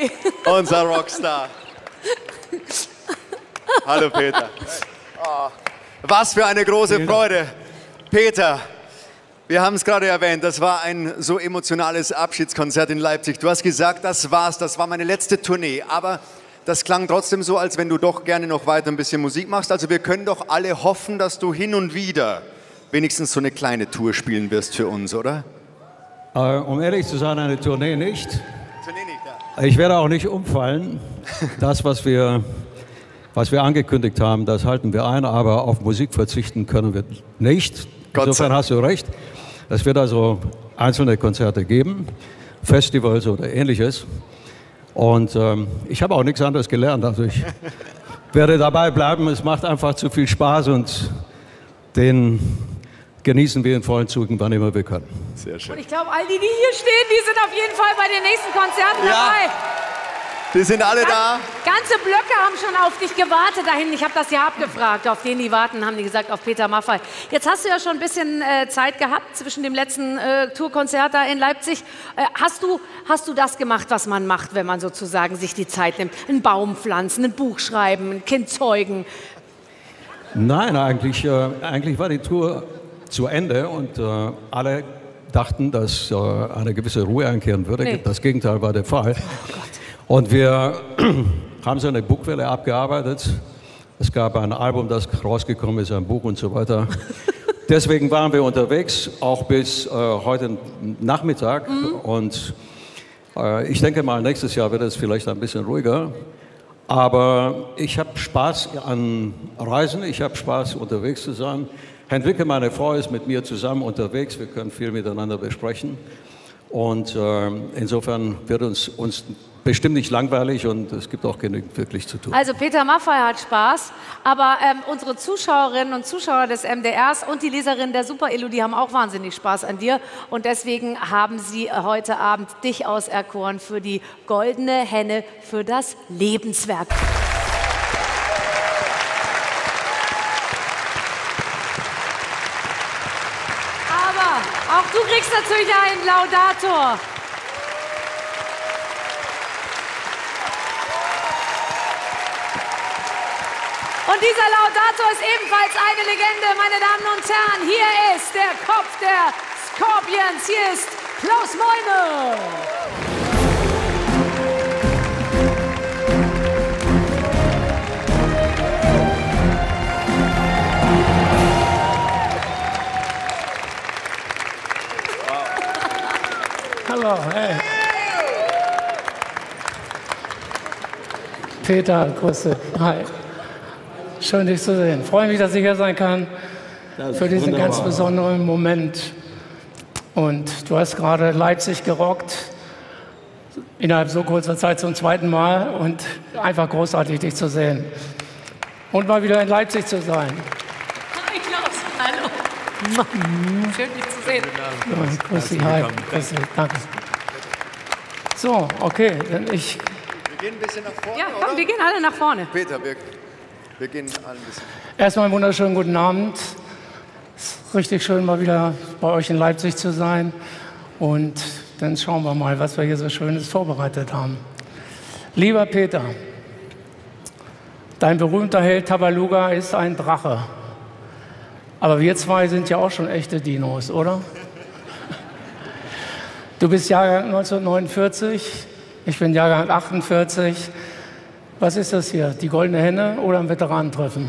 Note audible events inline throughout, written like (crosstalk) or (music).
(laughs) Unser Rockstar. Hallo Peter. Oh, was für eine große Freude. Peter, wir haben es gerade erwähnt, das war ein so emotionales Abschiedskonzert in Leipzig. Du hast gesagt, das war's, das war meine letzte Tournee. Aber das klang trotzdem so, als wenn du doch gerne noch weiter ein bisschen Musik machst. Also wir können doch alle hoffen, dass du hin und wieder wenigstens so eine kleine Tour spielen wirst für uns, oder? Äh, um ehrlich zu sein, eine Tournee nicht. Ich werde auch nicht umfallen. Das, was wir, was wir angekündigt haben, das halten wir ein, aber auf Musik verzichten können wir nicht. Insofern hast du recht. Es wird also einzelne Konzerte geben, Festivals oder ähnliches. Und ähm, ich habe auch nichts anderes gelernt. Also ich werde dabei bleiben. Es macht einfach zu viel Spaß und den genießen wir in vollen Zügen, wann immer wir können. Sehr schön. Und ich glaube, all die, die hier stehen, die sind auf jeden Fall bei den nächsten Konzerten Ja. dabei. Die sind alle da. Ganze Blöcke haben schon auf dich gewartet dahin. Ich habe das ja abgefragt. Auf den die warten, haben die gesagt, auf Peter Maffay. Jetzt hast du ja schon ein bisschen äh, Zeit gehabt zwischen dem letzten äh, Tourkonzert da in Leipzig. Äh, hast, du, hast du das gemacht, was man macht, wenn man sozusagen sich die Zeit nimmt? Einen Baum pflanzen, ein Buch schreiben, ein Kind zeugen. Nein, eigentlich, äh, eigentlich war die Tour zu Ende und äh, alle dachten, dass äh, eine gewisse Ruhe einkehren würde. Nee. Das Gegenteil war der Fall. und wir (clears throat) haben so eine Bugwelle abgearbeitet. Es gab ein Album, das rausgekommen ist, ein Buch und so weiter. (laughs) Deswegen waren wir unterwegs, auch bis äh, heute Nachmittag. Und äh, ich denke mal, nächstes Jahr wird es vielleicht ein bisschen ruhiger. Aber ich habe Spaß an Reisen, ich habe Spaß unterwegs zu sein. Herr Wicke, meine Frau, ist mit mir zusammen unterwegs. Wir können viel miteinander besprechen. Und ähm, insofern wird uns, uns bestimmt nicht langweilig und es gibt auch genügend wirklich zu tun. Also Peter Maffay hat Spaß, aber ähm, unsere Zuschauerinnen und Zuschauer des MDRs und die Leserinnen der Super Elo, die haben auch wahnsinnig Spaß an dir und deswegen haben sie heute Abend dich auserkoren für die goldene Henne für das Lebenswerk. Aber auch du kriegst natürlich einen Laudator. Und dieser Laudator ist ebenfalls eine Legende, meine Damen und Herren. Hier ist der Kopf der Scorpions. Hier ist Klaus Meune. Peter, Grüße. Hi. Schön, dich zu sehen. Freue mich, dass ich hier sein kann für diesen ganz besonderen Moment. Und du hast gerade Leipzig gerockt, innerhalb so kurzer Zeit zum zweiten Mal und einfach großartig, dich zu sehen. Und mal wieder in Leipzig zu sein. Hi Klaus, hallo. Schön, dich zu sehen. Ja, grüß dich, hi. Grüß dich, danke. So, okay, dann ich gehen ein bisschen nach vorne, Ja, oder? komm, wir gehen alle nach vorne. Peter, wir, wir gehen alle ein bisschen. Erstmal einen wunderschönen guten Abend. Es ist richtig schön, mal wieder bei euch in Leipzig zu sein. Und dann schauen wir mal, was wir hier so Schönes vorbereitet haben. Lieber Peter, dein berühmter Held Tabaluga ist ein Drache. Aber wir zwei sind ja auch schon echte Dinos, oder? Du bist Jahrgang 1949, ich bin Jahrgang 48. Was ist das hier? Die goldene Henne oder ein Veteranentreffen?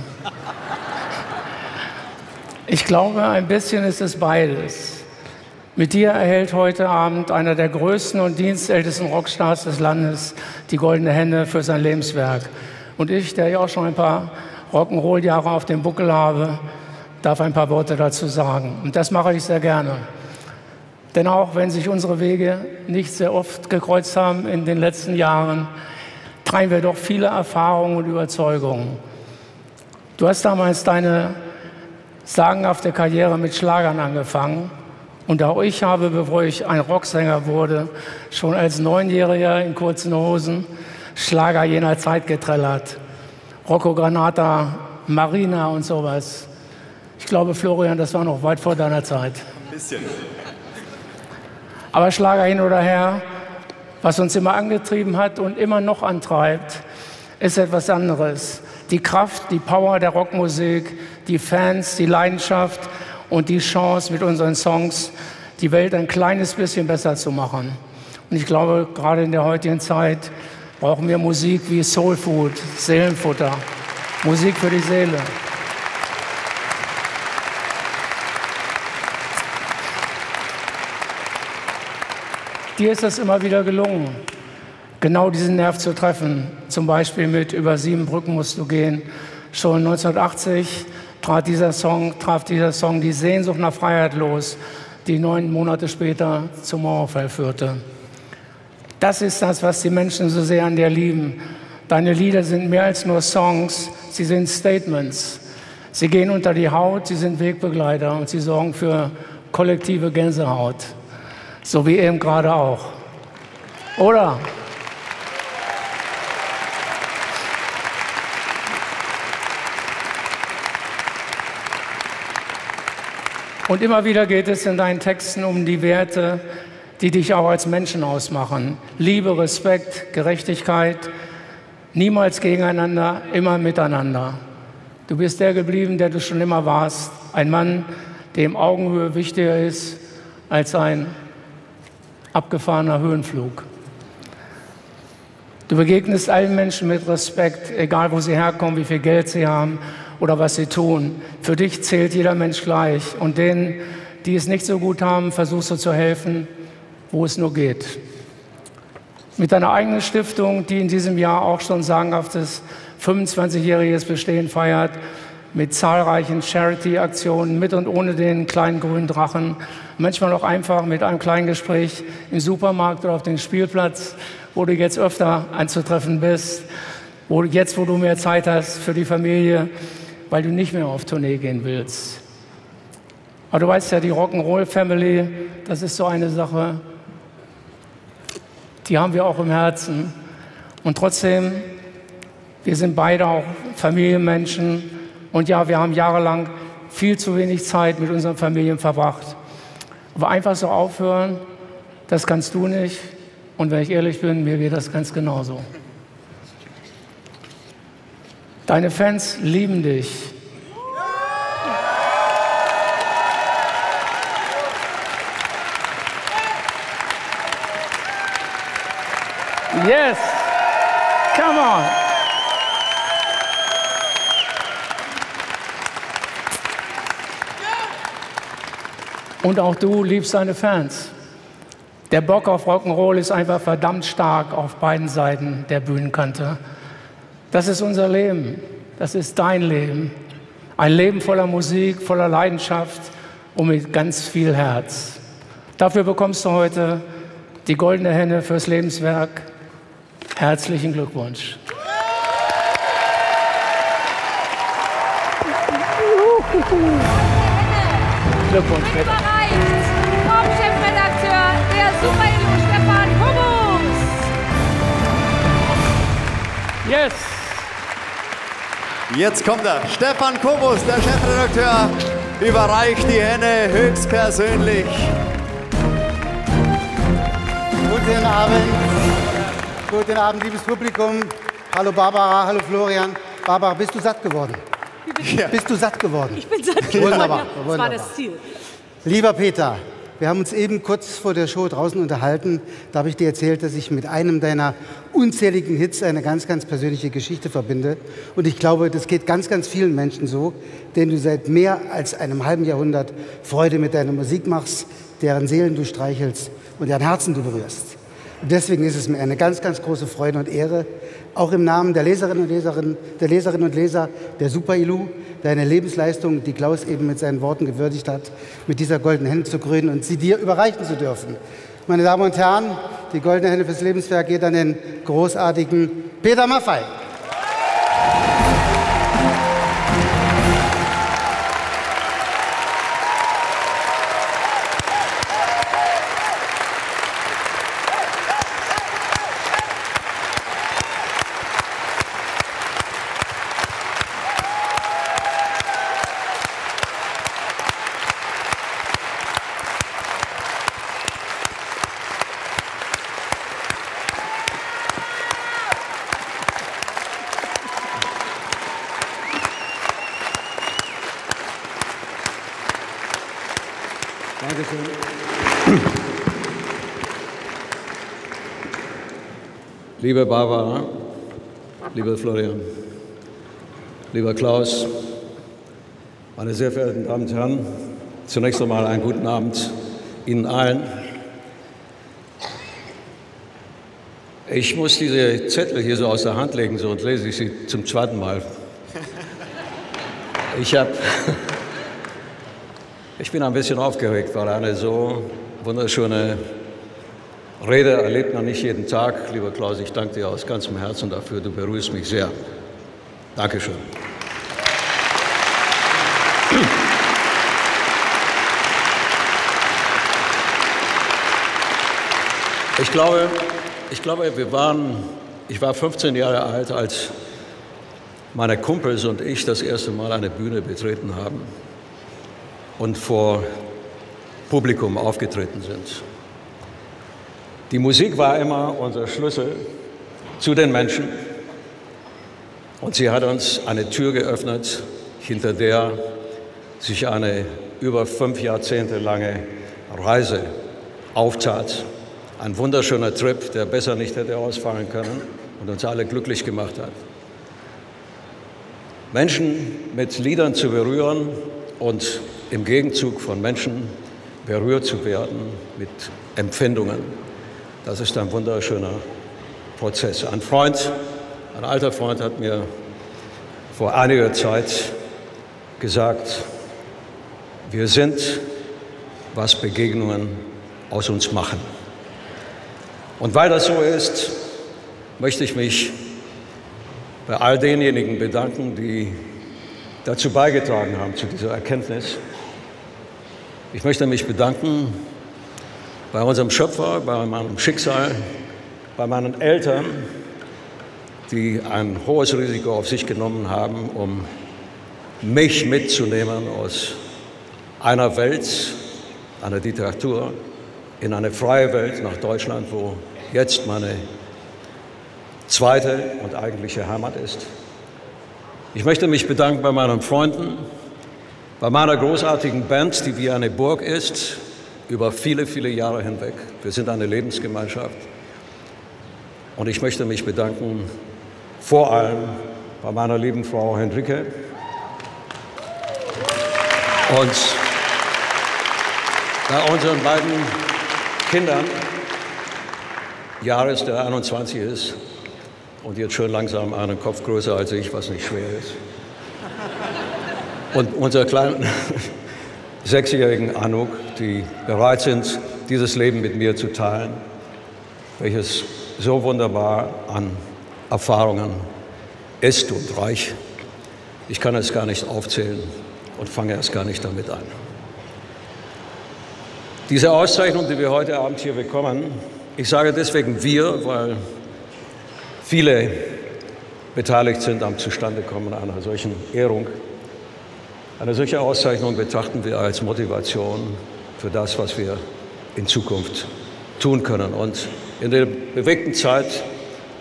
Ich glaube, ein bisschen ist es beides. Mit dir erhält heute Abend einer der größten und dienstältesten Rockstars des Landes die goldene Henne für sein Lebenswerk. Und ich, der ja auch schon ein paar Rock'n'Roll-Jahre auf dem Buckel habe, darf ein paar Worte dazu sagen. Und das mache ich sehr gerne. Denn auch wenn sich unsere Wege nicht sehr oft gekreuzt haben in den letzten Jahren, teilen wir doch viele Erfahrungen und Überzeugungen. Du hast damals deine sagenhafte Karriere mit Schlagern angefangen. Und auch ich habe, bevor ich ein Rocksänger wurde, schon als Neunjähriger in kurzen Hosen Schlager jener Zeit getrellert. Rocco Granata, Marina und sowas. Ich glaube, Florian, das war noch weit vor deiner Zeit. Ein bisschen. Aber Schlager hin oder her, Was uns immer angetrieben hat und immer noch antreibt, ist etwas anderes. Die Kraft, die Power der Rockmusik, die Fans, die Leidenschaft und die Chance mit unseren Songs, die Welt ein kleines bisschen besser zu machen. Und ich glaube, gerade in der heutigen Zeit brauchen wir Musik wie Soul Food, Seelenfutter, Musik für die Seele. Dir ist es immer wieder gelungen, genau diesen Nerv zu treffen. Zum Beispiel mit Über sieben Brücken musst du gehen. Schon 1980 traf dieser Song, traf dieser Song die Sehnsucht nach Freiheit los, die neun Monate später zum Mauerfall führte. Das ist das, was die Menschen so sehr an dir lieben. Deine Lieder sind mehr als nur Songs, sie sind Statements. Sie gehen unter die Haut, sie sind Wegbegleiter und sie sorgen für kollektive Gänsehaut. So wie eben gerade auch. Oder? Und immer wieder geht es in deinen Texten um die Werte, die dich auch als Menschen ausmachen. Liebe, Respekt, Gerechtigkeit, niemals gegeneinander, immer miteinander. Du bist der geblieben, der du schon immer warst. Ein Mann, dem Augenhöhe wichtiger ist als ein abgefahrener Höhenflug. Du begegnest allen Menschen mit Respekt, egal wo sie herkommen, wie viel Geld sie haben oder was sie tun. Für dich zählt jeder Mensch gleich. Und denen, die es nicht so gut haben, versuchst du zu helfen, wo es nur geht. Mit deiner eigenen Stiftung, die in diesem Jahr auch schon sagenhaftes 25-jähriges Bestehen feiert, mit zahlreichen Charity-Aktionen mit und ohne den kleinen grünen Drachen. Manchmal auch einfach mit einem kleinen Gespräch im Supermarkt oder auf dem Spielplatz, wo du jetzt öfter anzutreffen bist, wo jetzt, wo du mehr Zeit hast für die Familie, weil du nicht mehr auf Tournee gehen willst. Aber du weißt ja, die Rock'n'Roll Family, das ist so eine Sache, die haben wir auch im Herzen. Und trotzdem, wir sind beide auch Familienmenschen und ja, wir haben jahrelang viel zu wenig Zeit mit unseren Familien verbracht. Aber einfach so aufhören, das kannst du nicht. Und wenn ich ehrlich bin, mir geht das ganz genauso. Deine Fans lieben dich. Yes, come on. Und auch du liebst deine Fans. Der Bock auf Rock'n'Roll ist einfach verdammt stark auf beiden Seiten der Bühnenkante. Das ist unser Leben. Das ist dein Leben. Ein Leben voller Musik, voller Leidenschaft und mit ganz viel Herz. Dafür bekommst du heute die goldene Henne fürs Lebenswerk. Herzlichen Glückwunsch. Glückwunsch, bitte. Yes. Jetzt kommt er. Stefan Kubus, der Chefredakteur, überreicht die Henne höchstpersönlich. Guten Abend. Guten Abend, liebes Publikum. Hallo Barbara, hallo Florian. Barbara, bist du satt geworden? Ja. Bist du satt geworden? Ich bin satt geworden. Wunderbar. Das wunderbar. war das Ziel. Lieber Peter, wir haben uns eben kurz vor der Show draußen unterhalten. Da habe ich dir erzählt, dass ich mit einem deiner unzähligen Hits eine ganz, ganz persönliche Geschichte verbinde. Und ich glaube, das geht ganz, ganz vielen Menschen so, denen du seit mehr als einem halben Jahrhundert Freude mit deiner Musik machst, deren Seelen du streichelst und deren Herzen du berührst. Und deswegen ist es mir eine ganz, ganz große Freude und Ehre, auch im Namen der Leserinnen und Leserinnen, der Leserinnen und Leser der Super Ilu, deine Lebensleistung, die Klaus eben mit seinen Worten gewürdigt hat, mit dieser goldenen Hände zu krönen und sie dir überreichen zu dürfen. Meine Damen und Herren, die goldene Hände fürs Lebenswerk geht an den großartigen Peter Dankeschön. Liebe Barbara, lieber Florian, lieber Klaus, meine sehr verehrten Damen und Herren, zunächst einmal einen guten Abend Ihnen allen. Ich muss diese Zettel hier so aus der Hand legen, sonst lese ich sie zum zweiten Mal. Ich habe (laughs) ich bin ein bisschen aufgeregt, weil eine so wunderschöne Rede erlebt man nicht jeden Tag. Lieber Klaus, ich danke dir aus ganzem Herzen dafür. Du berührst mich sehr. Dankeschön. Ich glaube, ich glaube, wir waren, ich war 15 Jahre alt, als meine Kumpels und ich das erste Mal eine Bühne betreten haben und vor Publikum aufgetreten sind. Die Musik war immer unser Schlüssel zu den Menschen und sie hat uns eine Tür geöffnet, hinter der sich eine über fünf Jahrzehnte lange Reise auftat. Ein wunderschöner Trip, der besser nicht hätte ausfallen können und uns alle glücklich gemacht hat. Menschen mit Liedern zu berühren und im Gegenzug von Menschen berührt zu werden mit Empfindungen, das ist ein wunderschöner Prozess. Ein Freund, ein alter Freund hat mir vor einiger Zeit gesagt, wir sind, was Begegnungen aus uns machen. Und weil das so ist, möchte ich mich bei all denjenigen bedanken, die dazu beigetragen haben, zu dieser Erkenntnis. Ich möchte mich bedanken bei unserem Schöpfer, bei meinem Schicksal, bei meinen Eltern, die ein hohes Risiko auf sich genommen haben, um mich mitzunehmen aus einer Welt, einer Diktatur, in eine freie Welt nach Deutschland, wo jetzt meine zweite und eigentliche Heimat ist. Ich möchte mich bedanken bei meinen Freunden, bei meiner großartigen Band, die wie eine Burg ist, über viele, viele Jahre hinweg. Wir sind eine Lebensgemeinschaft. Und ich möchte mich bedanken vor allem bei meiner lieben Frau Henrike und bei unseren beiden Kindern, Jahres, der 21 ist und jetzt schon langsam einen Kopf größer als ich, was nicht schwer ist. Und unser kleinen sechsjährigen Anuk, die bereit sind, dieses Leben mit mir zu teilen, welches so wunderbar an Erfahrungen ist und reich. Ich kann es gar nicht aufzählen und fange erst gar nicht damit an. Diese Auszeichnung, die wir heute Abend hier bekommen, ich sage deswegen wir, weil viele beteiligt sind am Zustandekommen einer solchen Ehrung. Eine solche Auszeichnung betrachten wir als Motivation für das, was wir in Zukunft tun können. Und in der bewegten Zeit,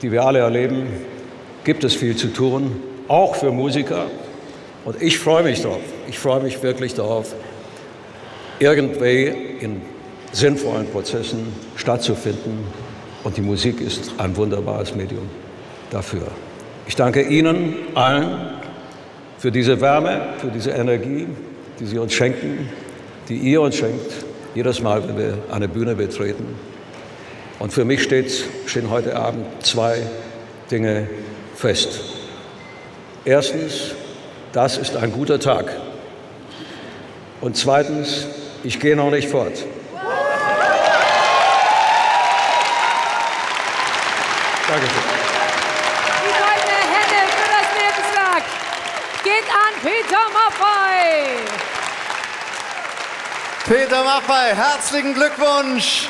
die wir alle erleben, gibt es viel zu tun, auch für Musiker. Und ich freue mich darauf, ich freue mich wirklich darauf, irgendwie in sinnvollen Prozessen stattzufinden. Und die Musik ist ein wunderbares Medium dafür. Ich danke Ihnen allen für diese Wärme, für diese Energie, die Sie uns schenken, die ihr uns schenkt, jedes Mal, wenn wir eine Bühne betreten. Und für mich stehen heute Abend zwei Dinge fest. Erstens, das ist ein guter Tag. Und zweitens, ich gehe noch nicht fort. Dankeschön. Peter Maffei. Peter Maffei, herzlichen Glückwunsch.